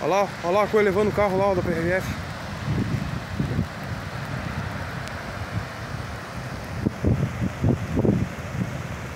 Olha lá, olha lá a coisa levando o carro lá da PRF.